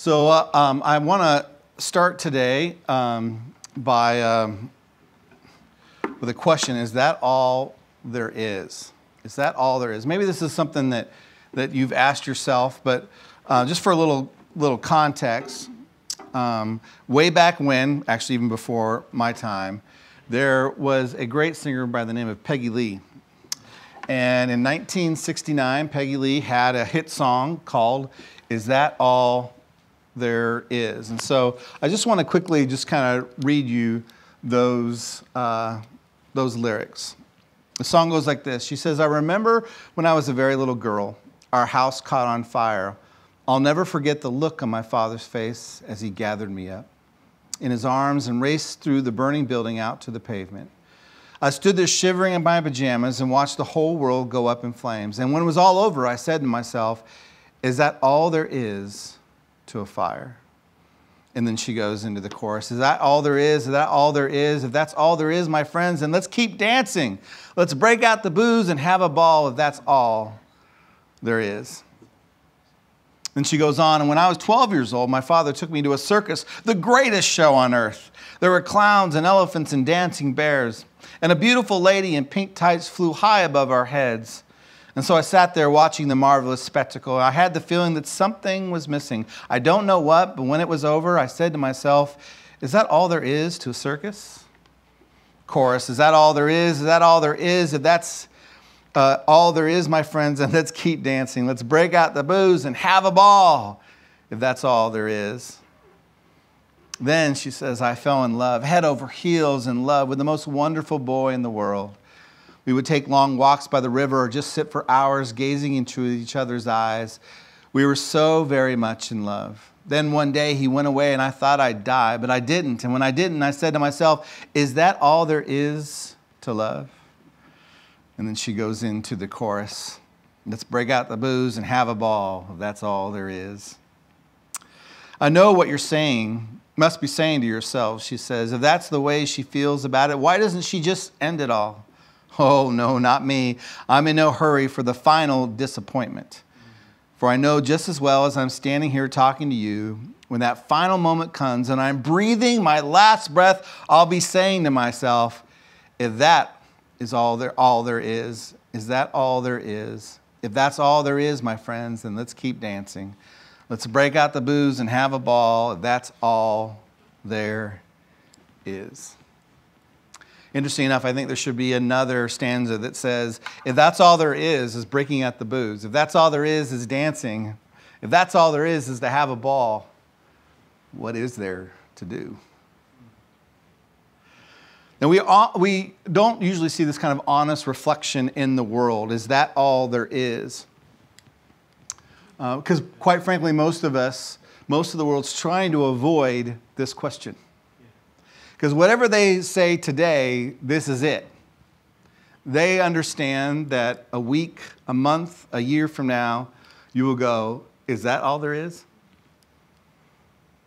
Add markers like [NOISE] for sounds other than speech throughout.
So uh, um, I want to start today um, by um, with a question: Is that all there is? Is that all there is? Maybe this is something that that you've asked yourself, but uh, just for a little little context, um, way back when, actually even before my time, there was a great singer by the name of Peggy Lee. And in 1969, Peggy Lee had a hit song called Is That All There Is? And so I just want to quickly just kind of read you those, uh, those lyrics. The song goes like this She says, I remember when I was a very little girl, our house caught on fire. I'll never forget the look on my father's face as he gathered me up in his arms and raced through the burning building out to the pavement. I stood there shivering in my pajamas and watched the whole world go up in flames. And when it was all over, I said to myself, Is that all there is to a fire? And then she goes into the chorus Is that all there is? Is that all there is? If that's all there is, my friends, then let's keep dancing. Let's break out the booze and have a ball if that's all there is. And she goes on, and when I was 12 years old, my father took me to a circus, the greatest show on earth. There were clowns and elephants and dancing bears, and a beautiful lady in pink tights flew high above our heads. And so I sat there watching the marvelous spectacle. I had the feeling that something was missing. I don't know what, but when it was over, I said to myself, Is that all there is to a circus? Chorus, Is that all there is? Is that all there is? If that's uh, all there is, my friends, and let's keep dancing. Let's break out the booze and have a ball, if that's all there is. Then she says, I fell in love, head over heels in love with the most wonderful boy in the world. We would take long walks by the river or just sit for hours gazing into each other's eyes. We were so very much in love. Then one day he went away and I thought I'd die, but I didn't. And when I didn't, I said to myself, Is that all there is to love? And then she goes into the chorus Let's break out the booze and have a ball. That's all there is. I know what you're saying, must be saying to yourself, she says. If that's the way she feels about it, why doesn't she just end it all? Oh, no, not me. I'm in no hurry for the final disappointment. For I know just as well as I'm standing here talking to you, when that final moment comes and I'm breathing my last breath, I'll be saying to myself, if that is all there, all there is. Is that all there is? If that's all there is, my friends, then let's keep dancing. Let's break out the booze and have a ball. If that's all there is. Interesting enough, I think there should be another stanza that says, if that's all there is, is breaking out the booze. If that's all there is, is dancing. If that's all there is, is to have a ball. What is there to do? Now, we, we don't usually see this kind of honest reflection in the world. Is that all there is? Because, uh, quite frankly, most of us, most of the world's trying to avoid this question. Because whatever they say today, this is it. They understand that a week, a month, a year from now, you will go, Is that all there is?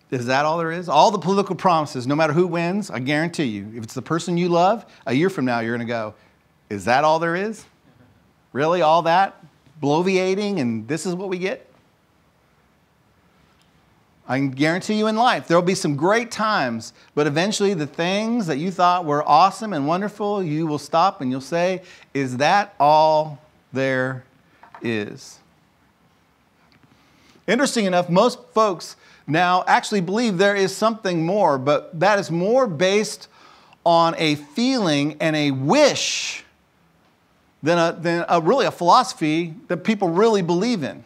Is that all there is? All the political promises, no matter who wins, I guarantee you, if it's the person you love, a year from now you're going to go, Is that all there is? Really? All that? Bloviating and this is what we get? I can guarantee you in life, there will be some great times, but eventually the things that you thought were awesome and wonderful, you will stop and you'll say, Is that all there is? Interesting enough, most folks now actually believe there is something more, but that is more based on a feeling and a wish than, a, than a, really a philosophy that people really believe in.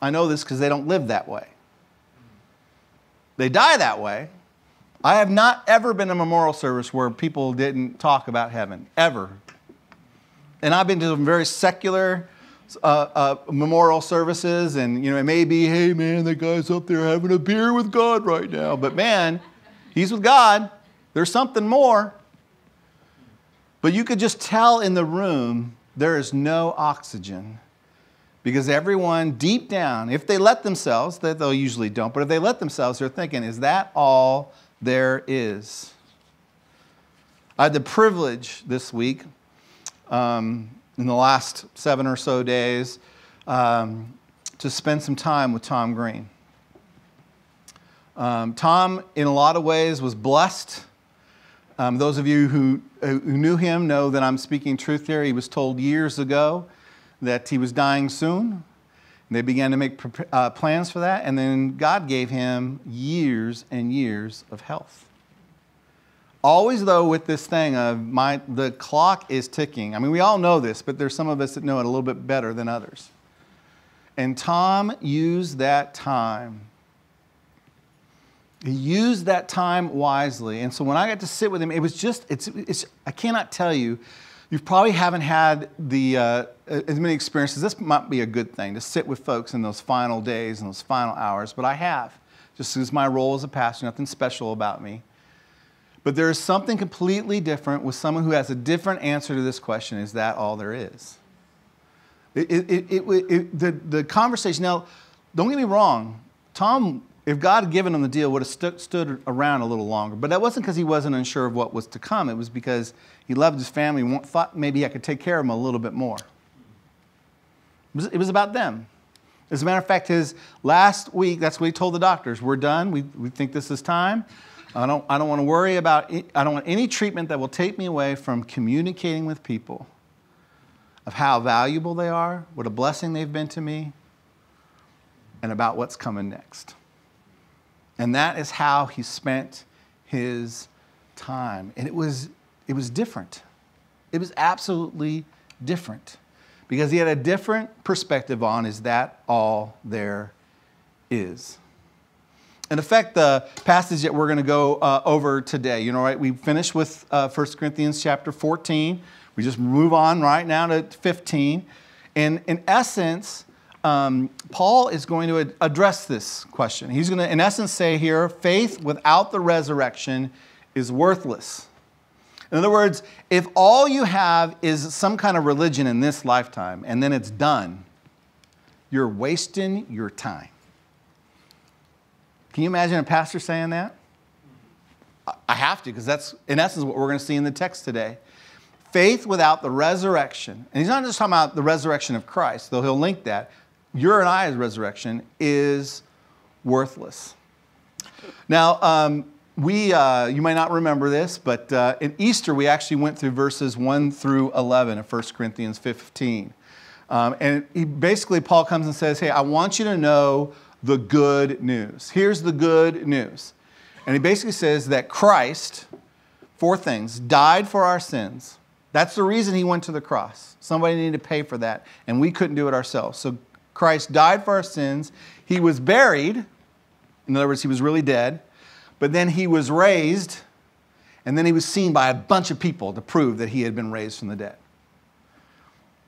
I know this because they don't live that way. They die that way. I have not ever been a memorial service where people didn't talk about heaven, ever. And I've been to some very secular uh, uh, memorial services, and you know it may be, hey man, that guy's up there having a beer with God right now, but man, he's with God. There's something more. But you could just tell in the room there is no oxygen because everyone deep down, if they let themselves, that they usually don't, but if they let themselves, they're thinking, is that all there is? I had the privilege this week um, in the last seven or so days um, to spend some time with Tom Green. Um, Tom, in a lot of ways, was blessed. Um, those of you who, who knew him know that I'm speaking truth here. He was told years ago that he was dying soon. They began to make uh, plans for that, and then God gave him years and years of health. Always, though, with this thing of my, the clock is ticking. I mean, we all know this, but there's some of us that know it a little bit better than others. And Tom used that time. He used that time wisely. And so when I got to sit with him, it was just, it's, it's I cannot tell you, you probably haven't had the, uh, as many experiences. This might be a good thing to sit with folks in those final days and those final hours, but I have, just as my role as a pastor, nothing special about me. But there is something completely different with someone who has a different answer to this question is that all there is? It, it, it, the, the conversation, now, don't get me wrong, Tom, if God had given him the deal, would have stu- stood around a little longer. But that wasn't because he wasn't unsure of what was to come. It was because he loved his family thought maybe I could take care of him a little bit more. It was, it was about them. As a matter of fact, his last week, that's what he told the doctors. We're done. We, we think this is time. I don't, I don't want to worry about, I don't want any treatment that will take me away from communicating with people of how valuable they are, what a blessing they've been to me, and about what's coming next. And that is how he spent his time. And it was, it was different. It was absolutely different because he had a different perspective on is that all there is? In effect, the passage that we're going to go uh, over today, you know, right? We finished with uh, 1 Corinthians chapter 14. We just move on right now to 15. And in essence, um, Paul is going to address this question. He's going to, in essence, say here faith without the resurrection is worthless. In other words, if all you have is some kind of religion in this lifetime and then it's done, you're wasting your time. Can you imagine a pastor saying that? I have to, because that's, in essence, what we're going to see in the text today. Faith without the resurrection, and he's not just talking about the resurrection of Christ, though he'll link that. Your and I's resurrection is worthless. Now, um, we, uh, you might not remember this, but uh, in Easter, we actually went through verses 1 through 11 of 1 Corinthians 15. Um, and he, basically, Paul comes and says, Hey, I want you to know the good news. Here's the good news. And he basically says that Christ, four things, died for our sins. That's the reason he went to the cross. Somebody needed to pay for that, and we couldn't do it ourselves. So Christ died for our sins. He was buried. In other words, he was really dead. But then he was raised, and then he was seen by a bunch of people to prove that he had been raised from the dead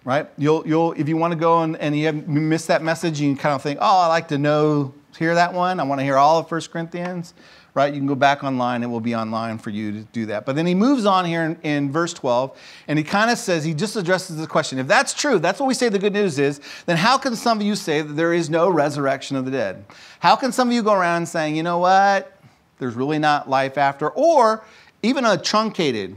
right? You'll, you'll, if you want to go and, and you, have, missed that message, you can kind of think, oh, I like to know, hear that one. I want to hear all of 1 Corinthians, right? You can go back online. It will be online for you to do that. But then he moves on here in, in verse 12, and he kind of says, he just addresses the question. If that's true, that's what we say the good news is, then how can some of you say that there is no resurrection of the dead? How can some of you go around saying, you know what? There's really not life after, or even a truncated,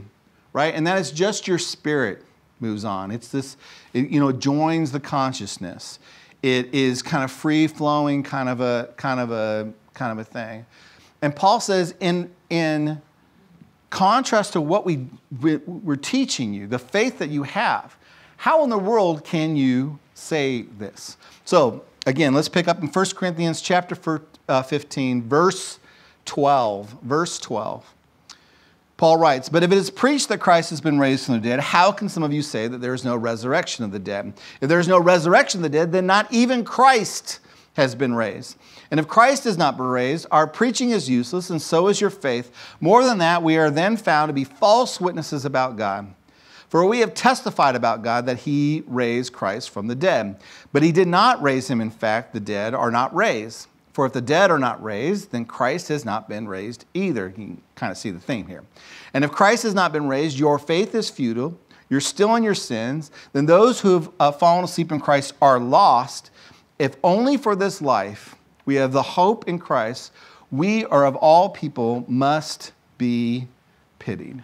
right? And that is just your spirit moves on. It's this, it, you know, joins the consciousness. It is kind of free flowing, kind of a kind of a kind of a thing. And Paul says, in in contrast to what we we're teaching you, the faith that you have, how in the world can you say this? So again, let's pick up in 1 Corinthians chapter uh, 15, verse 12. Verse 12. Paul writes, But if it is preached that Christ has been raised from the dead, how can some of you say that there is no resurrection of the dead? If there is no resurrection of the dead, then not even Christ has been raised. And if Christ has not raised, our preaching is useless, and so is your faith. More than that, we are then found to be false witnesses about God. For we have testified about God that he raised Christ from the dead. But he did not raise him, in fact, the dead are not raised. For if the dead are not raised, then Christ has not been raised either. You can kind of see the theme here. And if Christ has not been raised, your faith is futile. You're still in your sins. Then those who have uh, fallen asleep in Christ are lost. If only for this life we have the hope in Christ, we are of all people must be pitied.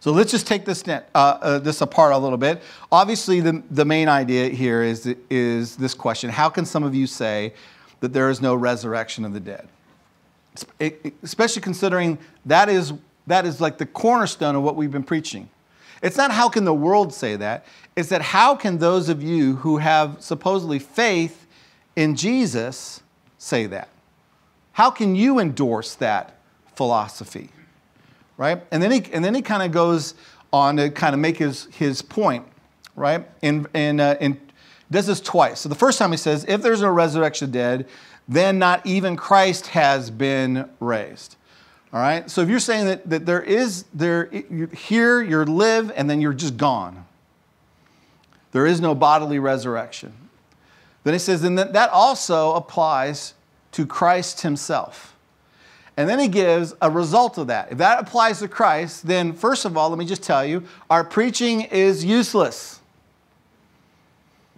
So let's just take this, uh, uh, this apart a little bit. Obviously, the, the main idea here is, is this question How can some of you say that there is no resurrection of the dead. especially considering that is, that is like the cornerstone of what we've been preaching. It's not how can the world say that, it's that how can those of you who have supposedly faith in Jesus say that? How can you endorse that philosophy? Right? And then he, and then he kind of goes on to kind of make his, his point, right? In, in, uh, in, does this twice. So the first time he says, if there's no resurrection dead, then not even Christ has been raised. All right? So if you're saying that, that there is, there, you're here, you live, and then you're just gone. There is no bodily resurrection. Then he says, and that, that also applies to Christ himself. And then he gives a result of that. If that applies to Christ, then first of all, let me just tell you, our preaching is useless.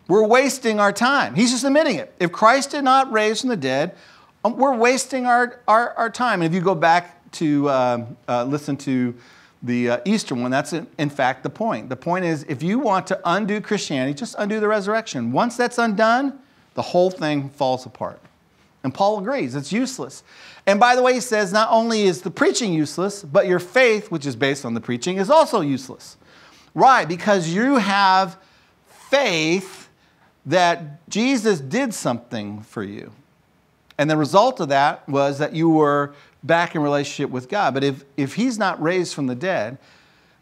We're wasting our time. He's just admitting it. If Christ did not raise from the dead, um, we're wasting our, our, our time. And if you go back to uh, uh, listen to the uh, Easter one, that's in, in fact the point. The point is if you want to undo Christianity, just undo the resurrection. Once that's undone, the whole thing falls apart. And Paul agrees, it's useless. And by the way, he says not only is the preaching useless, but your faith, which is based on the preaching, is also useless. Why? Because you have faith that Jesus did something for you. And the result of that was that you were back in relationship with God. But if, if he's not raised from the dead,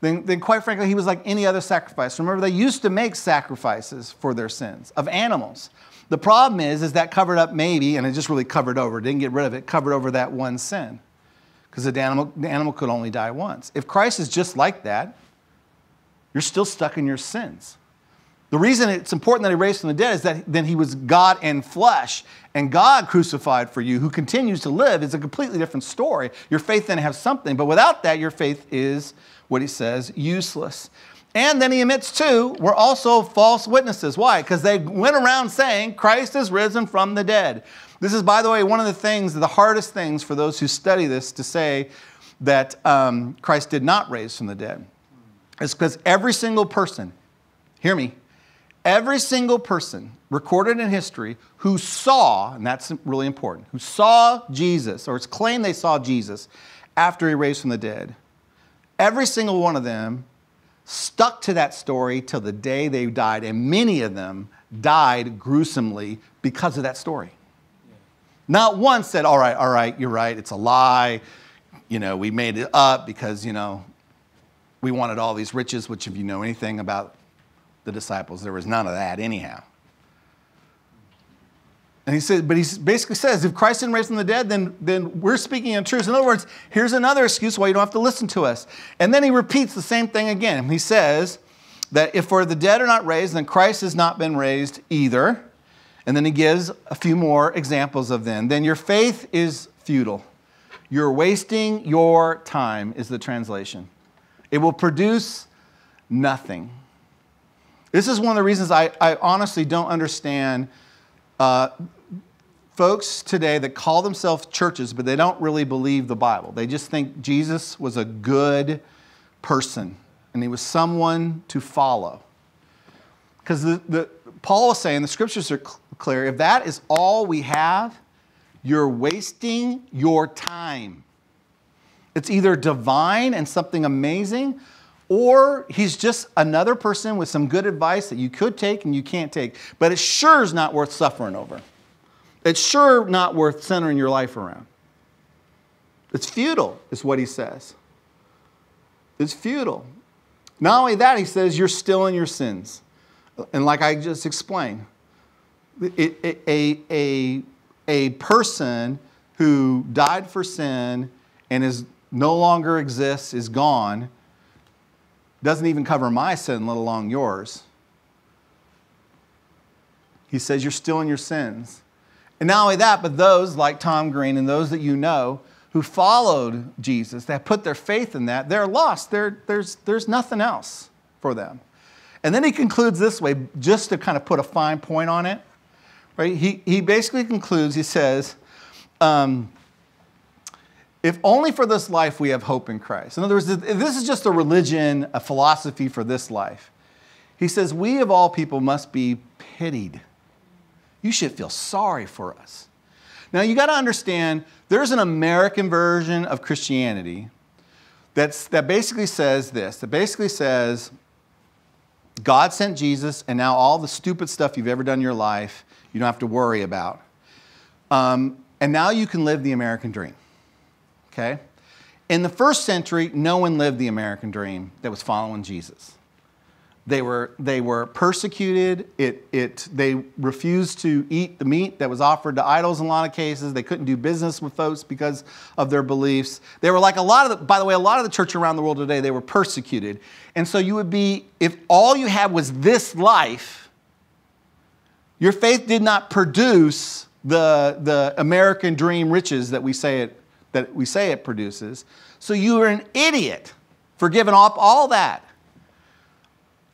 then, then quite frankly, he was like any other sacrifice. Remember, they used to make sacrifices for their sins of animals. The problem is, is that covered up maybe, and it just really covered over, didn't get rid of it, covered over that one sin. Because the animal, the animal could only die once. If Christ is just like that, you're still stuck in your sins. The reason it's important that he raised from the dead is that then he was God in flesh and God crucified for you, who continues to live, is a completely different story. Your faith then has something, but without that, your faith is what he says, useless. And then he admits, too, we're also false witnesses. Why? Because they went around saying Christ is risen from the dead. This is, by the way, one of the things, the hardest things for those who study this to say that um, Christ did not raise from the dead. It's because every single person, hear me, every single person recorded in history who saw, and that's really important, who saw Jesus, or it's claimed they saw Jesus after he raised from the dead, every single one of them stuck to that story till the day they died, and many of them died gruesomely because of that story. Not one said, All right, all right, you're right, it's a lie. You know, we made it up because, you know, we wanted all these riches, which, if you know anything about the disciples. There was none of that, anyhow. And he said, but he basically says, if Christ didn't raise from the dead, then, then we're speaking in truth. In other words, here's another excuse why you don't have to listen to us. And then he repeats the same thing again. He says that if for the dead are not raised, then Christ has not been raised either. And then he gives a few more examples of them. Then your faith is futile. You're wasting your time, is the translation. It will produce nothing. This is one of the reasons I, I honestly don't understand uh, folks today that call themselves churches, but they don't really believe the Bible. They just think Jesus was a good person and he was someone to follow. Because the, the, Paul is saying, the scriptures are clear, if that is all we have, you're wasting your time. It's either divine and something amazing, or he's just another person with some good advice that you could take and you can't take. But it sure is not worth suffering over. It's sure not worth centering your life around. It's futile, is what he says. It's futile. Not only that, he says you're still in your sins. And like I just explained, it, it, a, a, a person who died for sin and is no longer exists, is gone, doesn't even cover my sin, let alone yours. He says you're still in your sins. And not only that, but those like Tom Green and those that you know who followed Jesus, that put their faith in that, they're lost. They're, there's, there's nothing else for them. And then he concludes this way, just to kind of put a fine point on it. Right? He, he basically concludes, he says, um, if only for this life we have hope in Christ. In other words, this is just a religion, a philosophy for this life, he says, we of all people must be pitied. You should feel sorry for us. Now you got to understand there's an American version of Christianity that's, that basically says this that basically says God sent Jesus, and now all the stupid stuff you've ever done in your life, you don't have to worry about. Um, and now you can live the American dream. Okay? In the first century, no one lived the American dream that was following Jesus. They were, they were persecuted. It, it, they refused to eat the meat that was offered to idols in a lot of cases. They couldn't do business with folks because of their beliefs. They were like a lot of the, by the way, a lot of the church around the world today, they were persecuted. And so you would be, if all you had was this life, your faith did not produce the, the American dream riches that we say it, that we say it produces. So you are an idiot for giving up all that.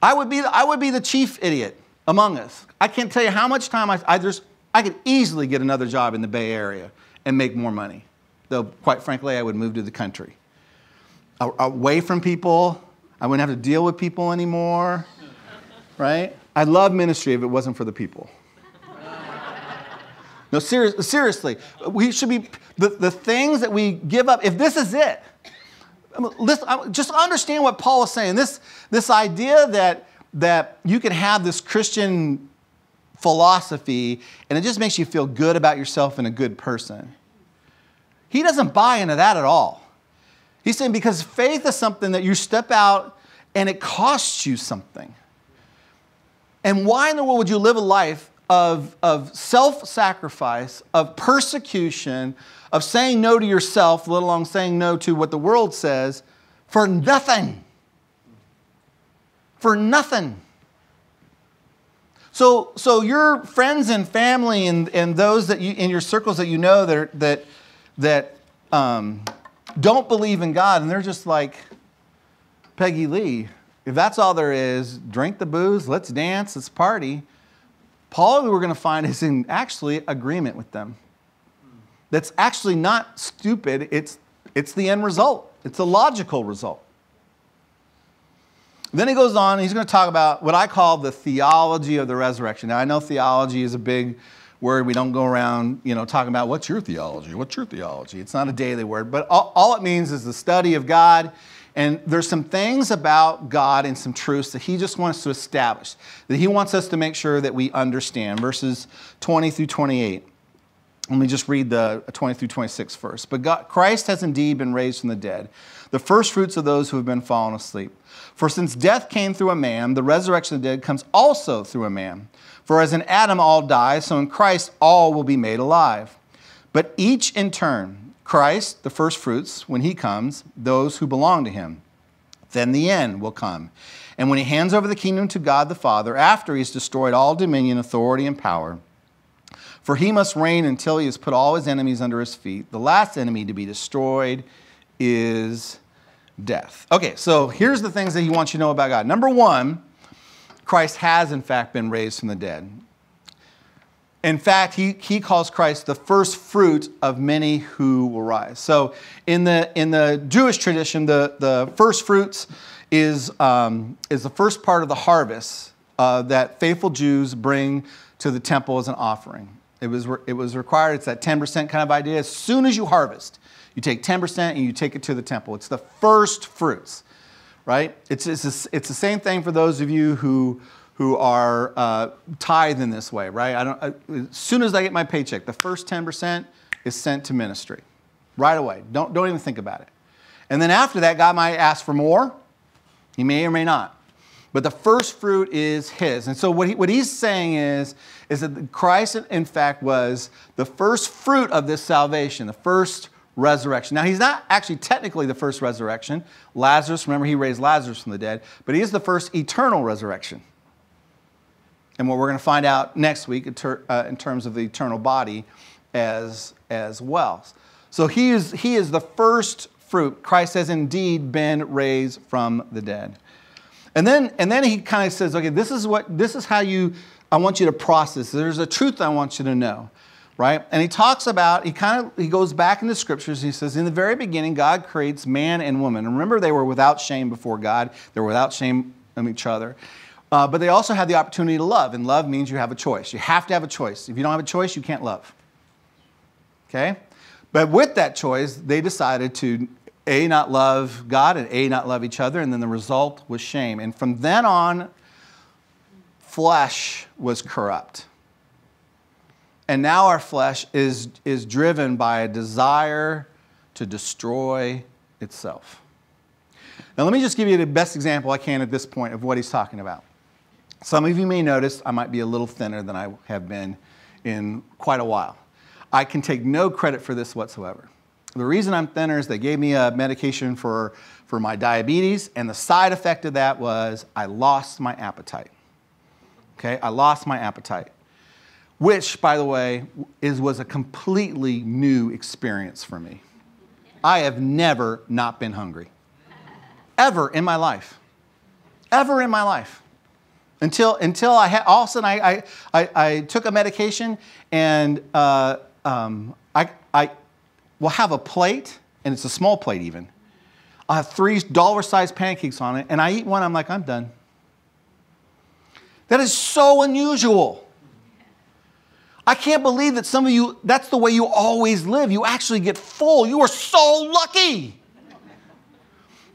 I would be, I would be the chief idiot among us. I can't tell you how much time I, I, just, I could easily get another job in the Bay Area and make more money. Though, quite frankly, I would move to the country. Away from people, I wouldn't have to deal with people anymore, [LAUGHS] right? I'd love ministry if it wasn't for the people. No, serious, seriously, we should be, the, the things that we give up, if this is it, um, listen, um, just understand what Paul is saying. This, this idea that, that you can have this Christian philosophy and it just makes you feel good about yourself and a good person. He doesn't buy into that at all. He's saying because faith is something that you step out and it costs you something. And why in the world would you live a life of, of self sacrifice, of persecution, of saying no to yourself, let alone saying no to what the world says, for nothing. For nothing. So, so your friends and family and, and those that you in your circles that you know that are, that that um, don't believe in God, and they're just like Peggy Lee. If that's all there is, drink the booze, let's dance, let's party. Paul, we're going to find, is in actually agreement with them that's actually not stupid, it's, it's the end result, it's a logical result. Then he goes on, he's going to talk about what I call the theology of the resurrection. Now, I know theology is a big word. We don't go around, you know, talking about what's your theology? What's your theology? It's not a daily word, but all, all it means is the study of God. And there's some things about God and some truths that he just wants to establish, that he wants us to make sure that we understand. Verses 20 through 28. Let me just read the 20 through 26 first. But God, Christ has indeed been raised from the dead, the first fruits of those who have been fallen asleep. For since death came through a man, the resurrection of the dead comes also through a man. For as in Adam all die, so in Christ all will be made alive. But each in turn, Christ, the first fruits, when he comes, those who belong to him. Then the end will come. And when he hands over the kingdom to God the Father, after he's destroyed all dominion, authority, and power, for he must reign until he has put all his enemies under his feet. The last enemy to be destroyed is death. Okay, so here's the things that he wants you to know about God. Number one, Christ has in fact been raised from the dead. In fact, he, he calls Christ the first fruit of many who will rise. So in the, in the Jewish tradition, the, the first fruits is, um, is the first part of the harvest uh, that faithful Jews bring to the temple as an offering. It was, it was required, it's that 10% kind of idea. As soon as you harvest, you take 10% and you take it to the temple. It's the first fruits, right? It's, it's, it's the same thing for those of you who, who are uh, tithe in this way, right? I don't, I, as soon as I get my paycheck, the first 10% is sent to ministry right away. Don't, don't even think about it. And then after that, God might ask for more. He may or may not. But the first fruit is his. And so what, he, what he's saying is, is that Christ, in fact, was the first fruit of this salvation, the first resurrection. Now, he's not actually technically the first resurrection. Lazarus, remember, he raised Lazarus from the dead, but he is the first eternal resurrection. And what we're going to find out next week uh, in terms of the eternal body as, as well. So he is, he is the first fruit. Christ has indeed been raised from the dead. And then, and then he kind of says, okay, this is what this is how you I want you to process. There's a truth I want you to know. Right? And he talks about, he kind of he goes back in the scriptures, he says, in the very beginning, God creates man and woman. And remember, they were without shame before God, they were without shame of each other. Uh, but they also had the opportunity to love, and love means you have a choice. You have to have a choice. If you don't have a choice, you can't love. Okay? But with that choice, they decided to A, not love God, and A, not love each other, and then the result was shame. And from then on, flesh was corrupt. And now our flesh is, is driven by a desire to destroy itself. Now, let me just give you the best example I can at this point of what he's talking about. Some of you may notice I might be a little thinner than I have been in quite a while. I can take no credit for this whatsoever. The reason I'm thinner is they gave me a medication for, for my diabetes, and the side effect of that was I lost my appetite. Okay, I lost my appetite, which, by the way, is, was a completely new experience for me. I have never not been hungry, ever in my life. Ever in my life. Until, until I had, all of a sudden I, I, I, I took a medication and uh, um, I, I will have a plate, and it's a small plate even. I have three dollar sized pancakes on it, and I eat one, I'm like, I'm done. That is so unusual. I can't believe that some of you, that's the way you always live. You actually get full. You are so lucky.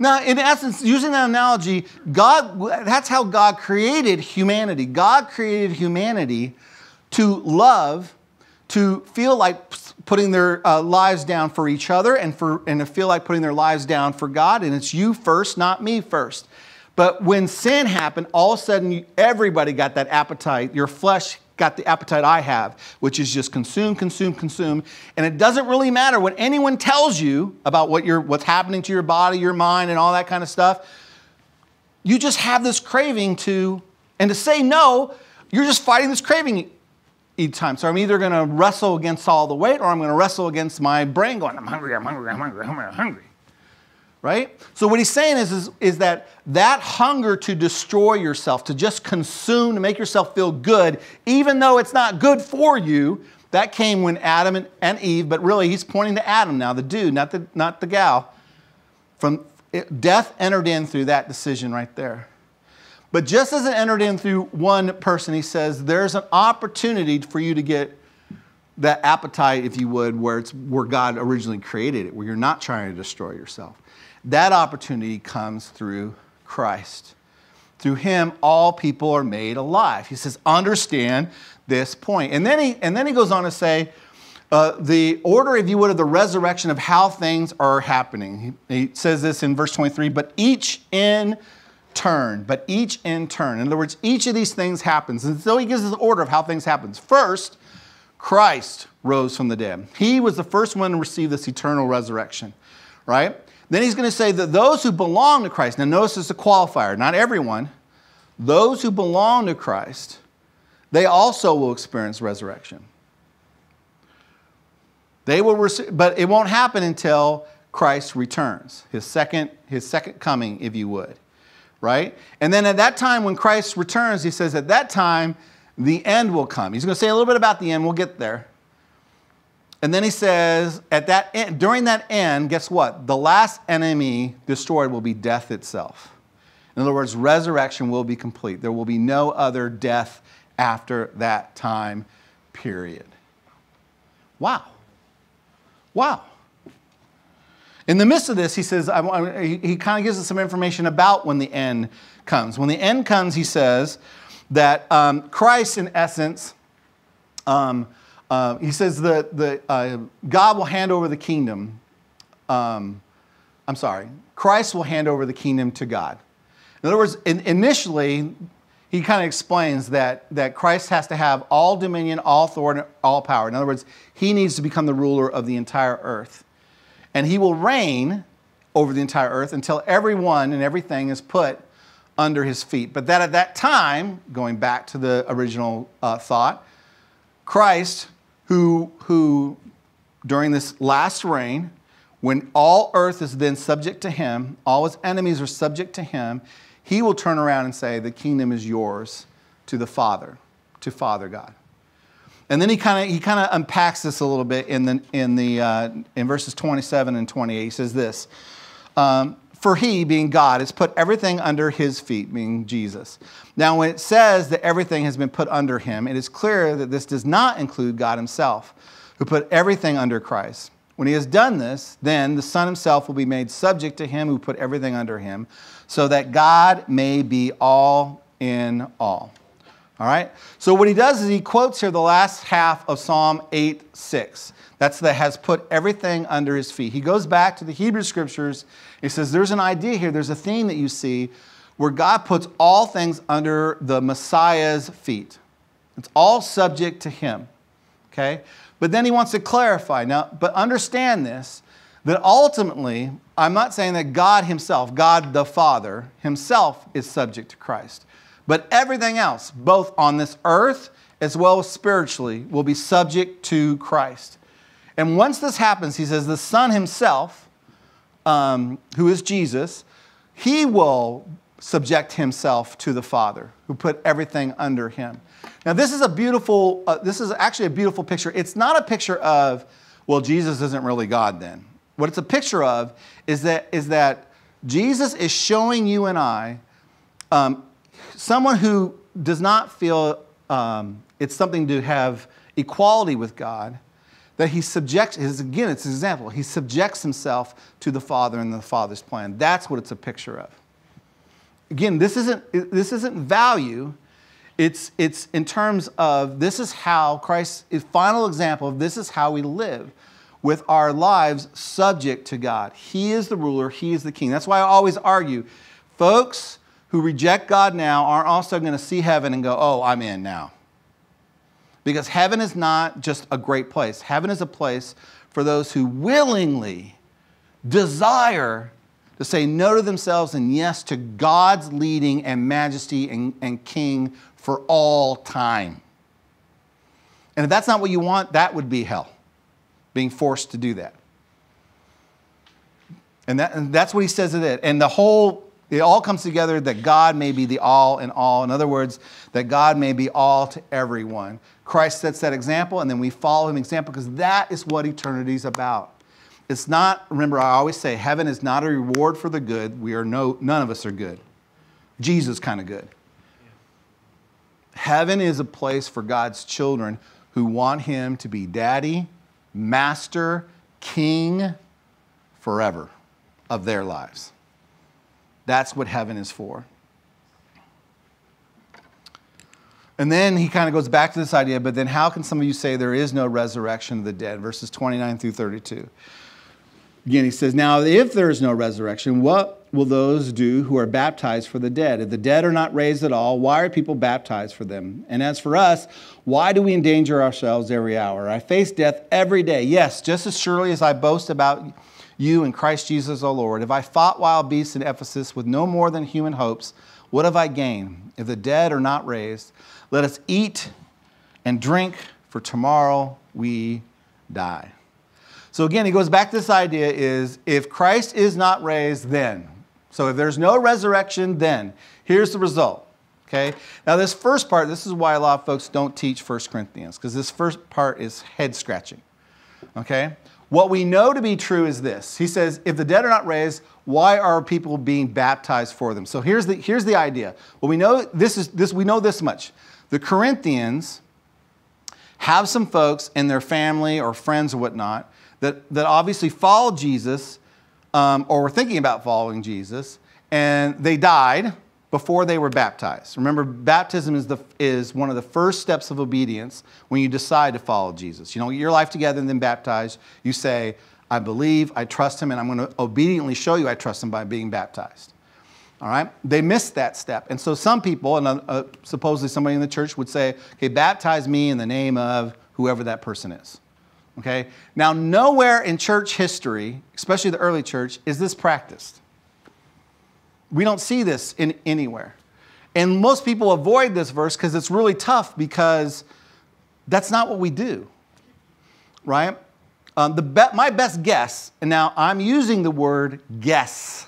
Now, in essence, using that analogy, God, that's how God created humanity. God created humanity to love, to feel like putting their uh, lives down for each other and, for, and to feel like putting their lives down for God. And it's you first, not me first. But when sin happened, all of a sudden, everybody got that appetite. Your flesh got the appetite I have, which is just consume, consume, consume. And it doesn't really matter what anyone tells you about what you're, what's happening to your body, your mind, and all that kind of stuff. You just have this craving to, and to say no, you're just fighting this craving each time. So I'm either going to wrestle against all the weight or I'm going to wrestle against my brain going, I'm hungry, I'm hungry, I'm hungry, I'm hungry, I'm hungry right? So what he's saying is, is, is, that that hunger to destroy yourself, to just consume, to make yourself feel good, even though it's not good for you, that came when Adam and, and Eve, but really he's pointing to Adam now, the dude, not the, not the gal. From it, death entered in through that decision right there. But just as it entered in through one person, he says there's an opportunity for you to get that appetite, if you would, where it's where God originally created it, where you're not trying to destroy yourself. That opportunity comes through Christ. Through him, all people are made alive. He says, understand this point. And then he, and then he goes on to say, uh, the order, if you would, of the resurrection of how things are happening. He, he says this in verse 23, but each in turn, but each in turn. In other words, each of these things happens. And so he gives us the order of how things happens. First, Christ rose from the dead. He was the first one to receive this eternal resurrection, right? Then he's going to say that those who belong to Christ, now notice it's a qualifier, not everyone, those who belong to Christ, they also will experience resurrection. They will receive, but it won't happen until Christ returns, his second, his second coming, if you would. Right? And then at that time, when Christ returns, he says, at that time, the end will come. He's going to say a little bit about the end. We'll get there. And then he says, at that end, during that end, guess what? The last enemy destroyed will be death itself. In other words, resurrection will be complete. There will be no other death after that time period. Wow. Wow. In the midst of this, he says, he kind of gives us some information about when the end comes. When the end comes, he says that um, Christ, in essence, um, uh, he says that the, uh, God will hand over the kingdom. Um, I'm sorry, Christ will hand over the kingdom to God. In other words, in, initially, he kind of explains that, that Christ has to have all dominion, all authority, all power. In other words, he needs to become the ruler of the entire earth. And he will reign over the entire earth until everyone and everything is put under his feet. But that at that time, going back to the original uh, thought, Christ who, who during this last reign, when all earth is then subject to him, all his enemies are subject to him, he will turn around and say, The kingdom is yours to the Father, to Father God. And then he kind of he kind of unpacks this a little bit in the in the uh, in verses 27 and 28. He says this. Um, for he, being God, has put everything under his feet, meaning Jesus. Now, when it says that everything has been put under him, it is clear that this does not include God himself, who put everything under Christ. When he has done this, then the Son himself will be made subject to him who put everything under him, so that God may be all in all. All right? So what he does is he quotes here the last half of Psalm 8 6. That's the has put everything under his feet. He goes back to the Hebrew scriptures. He says, There's an idea here, there's a theme that you see where God puts all things under the Messiah's feet. It's all subject to him. Okay? But then he wants to clarify. Now, but understand this that ultimately, I'm not saying that God himself, God the Father, himself is subject to Christ. But everything else, both on this earth as well as spiritually, will be subject to Christ. And once this happens, he says, the Son himself, um, who is Jesus, he will subject himself to the Father, who put everything under him. Now, this is a beautiful, uh, this is actually a beautiful picture. It's not a picture of, well, Jesus isn't really God then. What it's a picture of is that, is that Jesus is showing you and I, um, someone who does not feel um, it's something to have equality with God, that he subjects, again, it's an example, he subjects himself to the Father and the Father's plan. That's what it's a picture of. Again, this isn't, this isn't value, it's, it's in terms of this is how Christ's final example of this is how we live with our lives subject to God. He is the ruler, He is the king. That's why I always argue folks who reject God now aren't also going to see heaven and go, oh, I'm in now. Because heaven is not just a great place, heaven is a place for those who willingly desire to say no to themselves and yes to God's leading and majesty and, and king for all time. And if that's not what you want, that would be hell, being forced to do that. And, that, and that's what he says of it. And the whole, it all comes together that God may be the all in all. In other words, that God may be all to everyone. Christ sets that example, and then we follow him example because that is what eternity is about. It's not, remember, I always say, heaven is not a reward for the good. We are no, none of us are good. Jesus kind of good. Heaven is a place for God's children who want Him to be daddy, master, king forever of their lives. That's what heaven is for. And then he kind of goes back to this idea, but then how can some of you say there is no resurrection of the dead? Verses 29 through 32. Again, he says, Now, if there is no resurrection, what will those do who are baptized for the dead? If the dead are not raised at all, why are people baptized for them? And as for us, why do we endanger ourselves every hour? I face death every day. Yes, just as surely as I boast about you in Christ Jesus, our Lord. If I fought wild beasts in Ephesus with no more than human hopes, what have I gained? If the dead are not raised, let us eat and drink, for tomorrow we die. So again, he goes back to this idea is if Christ is not raised, then. So if there's no resurrection, then. Here's the result. Okay? Now, this first part, this is why a lot of folks don't teach 1 Corinthians, because this first part is head scratching. Okay? What we know to be true is this. He says, if the dead are not raised, why are people being baptized for them? So here's the, here's the idea. Well, we know this is this, we know this much. The Corinthians have some folks in their family or friends or whatnot that, that obviously followed Jesus um, or were thinking about following Jesus, and they died before they were baptized. Remember, baptism is, the, is one of the first steps of obedience when you decide to follow Jesus. You know, get your life together and then baptized. You say, I believe, I trust him, and I'm going to obediently show you I trust him by being baptized. All right? They missed that step. And so some people, and uh, uh supposedly somebody in the church would say, okay, baptize me in the name of whoever that person is. Okay? Now, nowhere in church history, especially the early church, is this practiced. We don't see this in anywhere. And most people avoid this verse because it's really tough because that's not what we do. Right? Um, the be- my best guess, and now I'm using the word guess.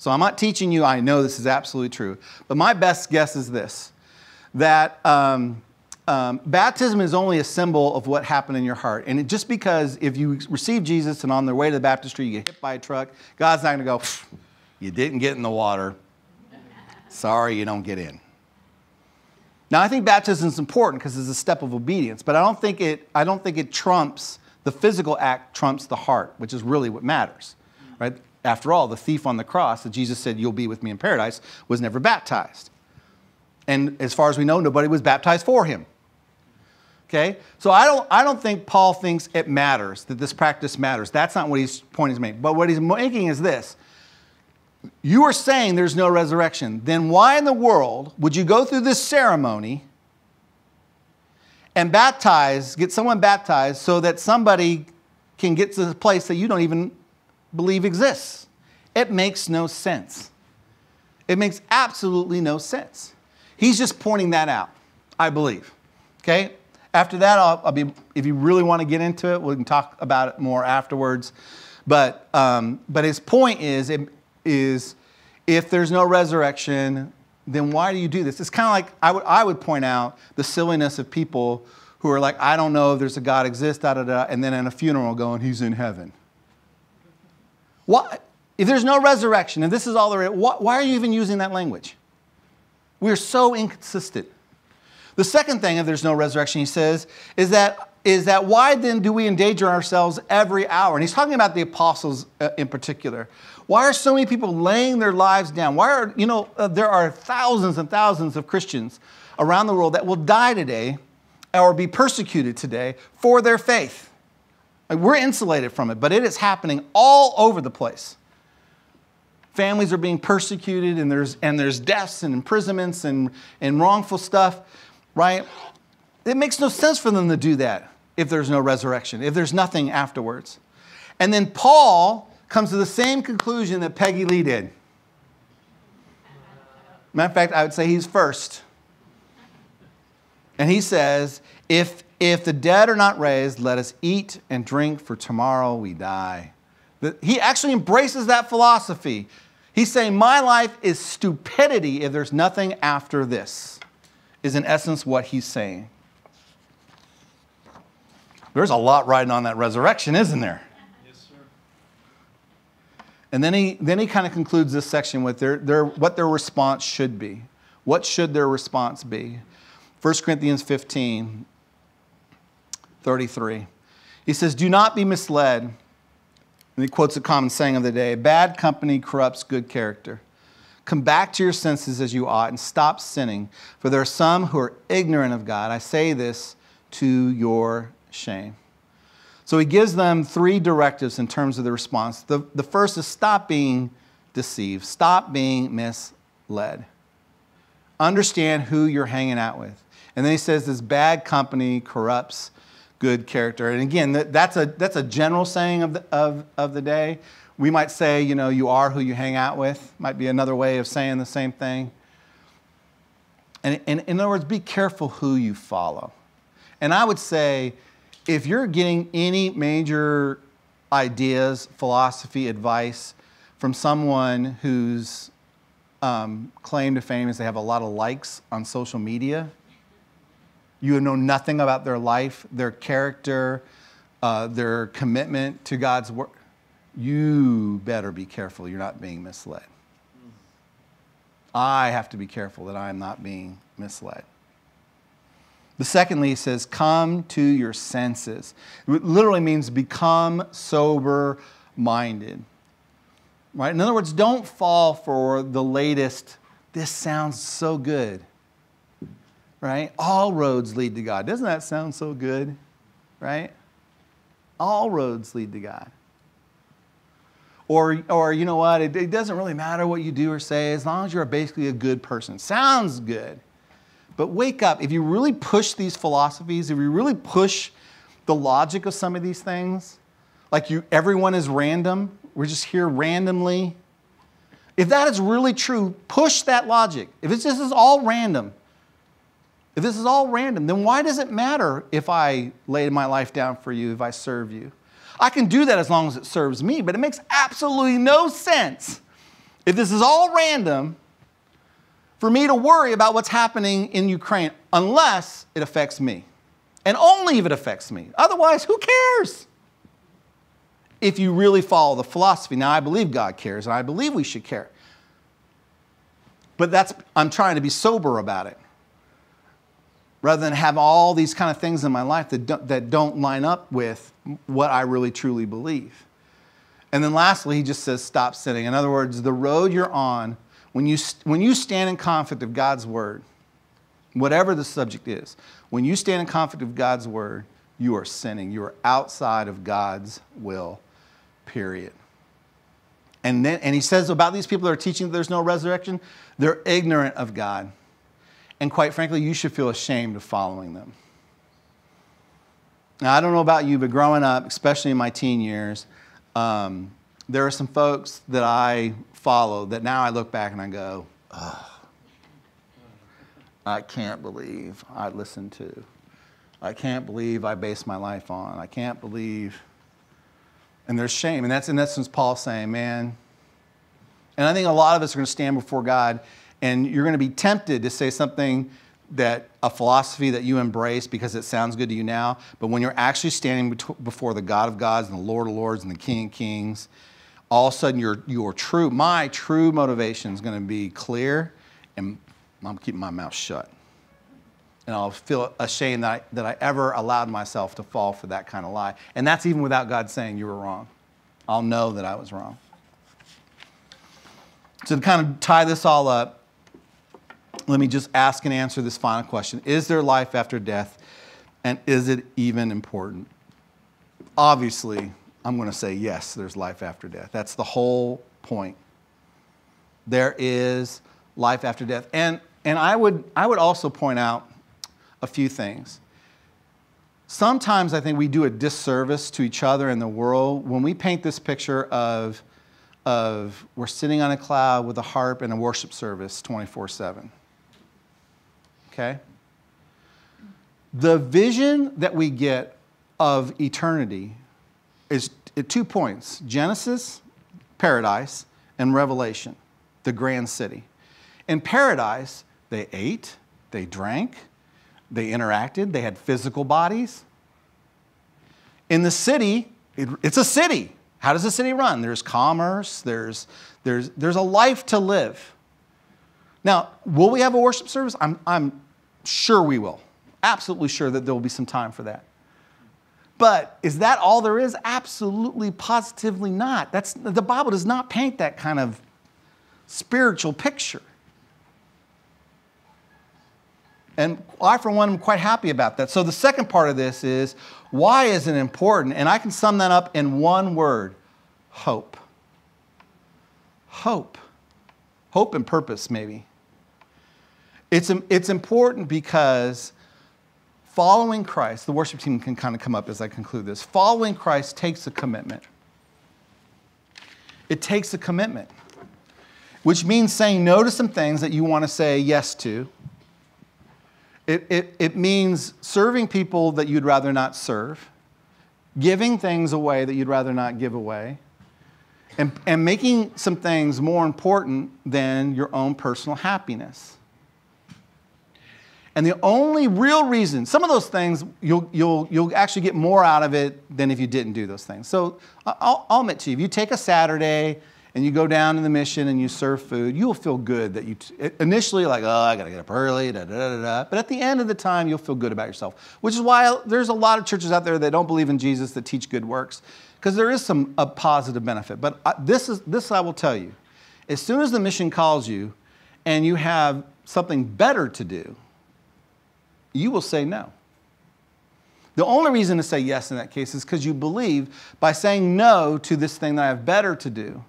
So I'm not teaching you, I know this is absolutely true. But my best guess is this that um, um, baptism is only a symbol of what happened in your heart. And it, just because if you receive Jesus and on their way to the baptistry you get hit by a truck, God's not going to go, you didn't get in the water. Sorry, you don't get in. Now, I think baptism is important because it's a step of obedience, but I don't think it, I don't think it trumps, the physical act trumps the heart, which is really what matters, right? After all, the thief on the cross that Jesus said, You'll be with me in paradise, was never baptized. And as far as we know, nobody was baptized for him. Okay? So I don't, I don't think Paul thinks it matters, that this practice matters. That's not what his point is making. But what he's making is this you are saying there's no resurrection. Then why in the world would you go through this ceremony and baptize, get someone baptized so that somebody can get to the place that you don't even believe exists? It makes no sense. It makes absolutely no sense. He's just pointing that out, I believe. Okay? After that, I'll, I'll, be, if you really want to get into it, we can talk about it more afterwards. But, um, but his point is, it, is if there's no resurrection, then why do you do this? It's kind of like I would, I would point out the silliness of people who are like, I don't know if there's a God exists, da da da, and then in a funeral going, He's in heaven. Why? If there's no resurrection, and this is all there is, why are you even using that language? We're so inconsistent. The second thing, if there's no resurrection, he says, is that, is that why then do we endanger ourselves every hour? And he's talking about the apostles uh, in particular. Why are so many people laying their lives down? Why are, you know, uh, there are thousands and thousands of Christians around the world that will die today or be persecuted today for their faith. Like we're insulated from it, but it is happening all over the place. Families are being persecuted, and there's, and there's deaths and imprisonments and, and wrongful stuff right? It makes no sense for them to do that if there's no resurrection, if there's nothing afterwards. And then Paul comes to the same conclusion that Peggy Lee did. Matter of fact, I would say he's first. And he says, if, if the dead are not raised, let us eat and drink, for tomorrow we die. He actually embraces that philosophy. He's saying, My life is stupidity if there's nothing after this is in essence what he's saying. There's a lot riding on that resurrection, isn't there? Yes, sir. And then he, then he kind of concludes this section with their, their, what their response should be. What should their response be? 1 Corinthians 15, 33. He says, Do not be misled. And he quotes a common saying of the day bad company corrupts good character. Come back to your senses as you ought and stop sinning, for there are some who are ignorant of God. I say this to your shame. So he gives them three directives in terms of the response. The, the first is stop being deceived, stop being misled. Understand who you're hanging out with. And then he says this bad company corrupts good character. And again, that's a, that's a general saying of the, of, of the day. We might say, you know, you are who you hang out with, might be another way of saying the same thing. And, and in other words, be careful who you follow. And I would say, if you're getting any major ideas, philosophy, advice from someone whose um, claim to fame is they have a lot of likes on social media, you know nothing about their life, their character, uh, their commitment to God's work. you better be careful you're not being misled. I have to be careful that I am not being misled. The secondly, he says, come to your senses. It literally means become sober minded. Right? In other words, don't fall for the latest, this sounds so good. Right? All roads lead to God. Doesn't that sound so good? Right? All roads lead to God. Or, or you know what, it, it doesn't really matter what you do or say as long as you're basically a good person. Sounds good. But wake up. If you really push these philosophies, if you really push the logic of some of these things, like you, everyone is random, we're just here randomly. If that is really true, push that logic. If it's just all random, if this is all random, then why does it matter if I lay my life down for you, if I serve you? I can do that as long as it serves me, but it makes absolutely no sense if this is all random for me to worry about what's happening in Ukraine unless it affects me. And only if it affects me. Otherwise, who cares? If you really follow the philosophy. Now, I believe God cares, and I believe we should care. But that's, I'm trying to be sober about it. Rather than have all these kind of things in my life that don't, that don't line up with what I really truly believe. And then lastly, he just says, stop sinning. In other words, the road you're on, when you, when you stand in conflict of God's word, whatever the subject is, when you stand in conflict of God's word, you are sinning. You are outside of God's will, period. And, then, and he says about these people that are teaching that there's no resurrection, they're ignorant of God. And quite frankly, you should feel ashamed of following them. Now, I don't know about you, but growing up, especially in my teen years, um, there are some folks that I follow that now I look back and I go, I can't believe I listened to. I can't believe I based my life on. I can't believe. And there's shame. And that's in essence Paul saying, man. And I think a lot of us are going to stand before God and you're going to be tempted to say something that a philosophy that you embrace because it sounds good to you now, but when you're actually standing before the God of gods and the Lord of lords and the King of kings, all of a sudden your, your true, my true motivation is going to be clear and I'm keeping my mouth shut. And I'll feel ashamed that I, that I ever allowed myself to fall for that kind of lie. And that's even without God saying you were wrong. I'll know that I was wrong. So to kind of tie this all up, let me just ask and answer this final question Is there life after death? And is it even important? Obviously, I'm going to say yes, there's life after death. That's the whole point. There is life after death. And, and I, would, I would also point out a few things. Sometimes I think we do a disservice to each other in the world when we paint this picture of, of we're sitting on a cloud with a harp and a worship service 24 7 okay? The vision that we get of eternity is at two points Genesis, paradise, and Revelation, the grand city. In paradise, they ate, they drank, they interacted, they had physical bodies. In the city, it, it's a city. How does a city run? There's commerce, there's, there's, there's a life to live. Now, will we have a worship service? I'm, I'm sure we will. Absolutely sure that there will be some time for that. But is that all there is? Absolutely, positively not. That's, the Bible does not paint that kind of spiritual picture. And I, for one, am quite happy about that. So the second part of this is why is it important? And I can sum that up in one word hope. Hope. Hope and purpose, maybe. It's, it's important because following Christ, the worship team can kind of come up as I conclude this. Following Christ takes a commitment. It takes a commitment, which means saying no to some things that you want to say yes to. It, it, it means serving people that you'd rather not serve, giving things away that you'd rather not give away, and, and making some things more important than your own personal happiness. And the only real reason, some of those things, you'll, you'll, you'll actually get more out of it than if you didn't do those things. So I'll, I'll admit to you, if you take a Saturday and you go down to the mission and you serve food, you'll feel good that you, t- initially like, oh, I gotta get up early, da, da, da, da. But at the end of the time, you'll feel good about yourself, which is why there's a lot of churches out there that don't believe in Jesus that teach good works, because there is some a positive benefit. But I, this, is, this I will tell you. As soon as the mission calls you and you have something better to do, you will say no. The only reason to say yes in that case is because you believe by saying no to this thing that I have better to do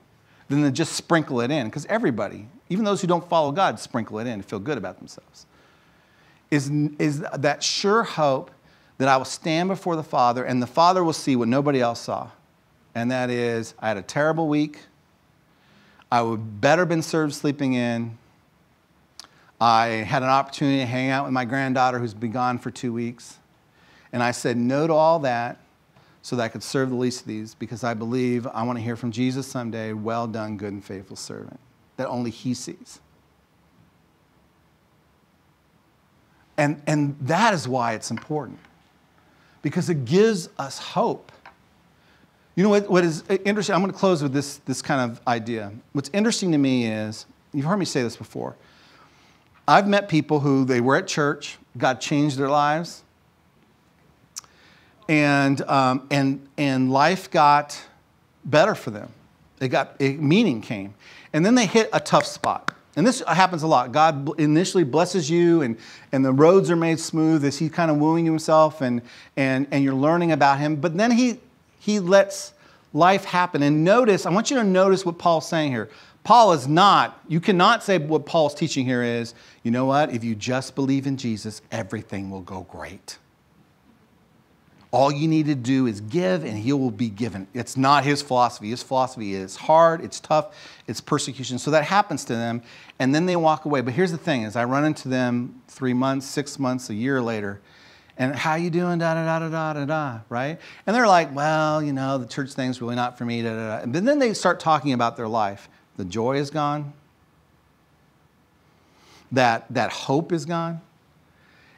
than to just sprinkle it in. Because everybody, even those who don't follow God, sprinkle it in and feel good about themselves. Is, is that sure hope that I will stand before the Father and the Father will see what nobody else saw. And that is, I had a terrible week. I would better been served sleeping in. I had an opportunity to hang out with my granddaughter who's been gone for two weeks. And I said no to all that so that I could serve the least of these because I believe I want to hear from Jesus someday, well done, good and faithful servant, that only he sees. And, and that is why it's important because it gives us hope. You know what, what is interesting? I'm going to close with this, this kind of idea. What's interesting to me is, you've heard me say this before, I've met people who they were at church, God changed their lives, and, um, and, and life got better for them. It got, it, meaning came. And then they hit a tough spot. And this happens a lot. God initially blesses you, and, and the roads are made smooth as He's kind of wooing Himself, and, and, and you're learning about Him. But then He, he lets life happen. And notice, I want you to notice what Paul's saying here. Paul is not, you cannot say what Paul's teaching here is, you know what, if you just believe in Jesus, everything will go great. All you need to do is give and he will be given. It's not his philosophy. His philosophy is hard, it's tough, it's persecution. So that happens to them and then they walk away. But here's the thing is I run into them 3 months, 6 months, a year later. And how you doing? Da da da da da da, right? And they're like, well, you know, the church thing's really not for me. Da da da. And then they start talking about their life. The joy is gone. That that hope is gone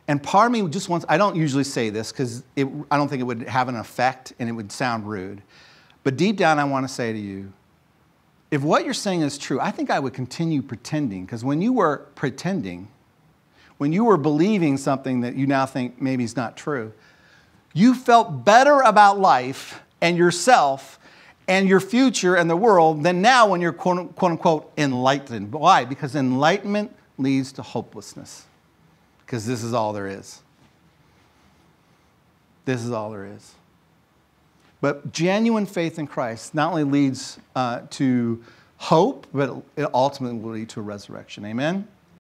and part of me just wants, I don't usually say this because I don't think it would have an effect and it would sound rude. But deep down, I want to say to you if what you're saying is true, I think I would continue pretending because when you were pretending, when you were believing something that you now think maybe is not true, you felt better about life and yourself and your future and the world than now when you're quote, quote unquote enlightened. Why? Because enlightenment leads to hopelessness because this is all there is. This is all there is. But genuine faith in Christ not only leads uh, to hope, but it ultimately will lead to a resurrection. Amen?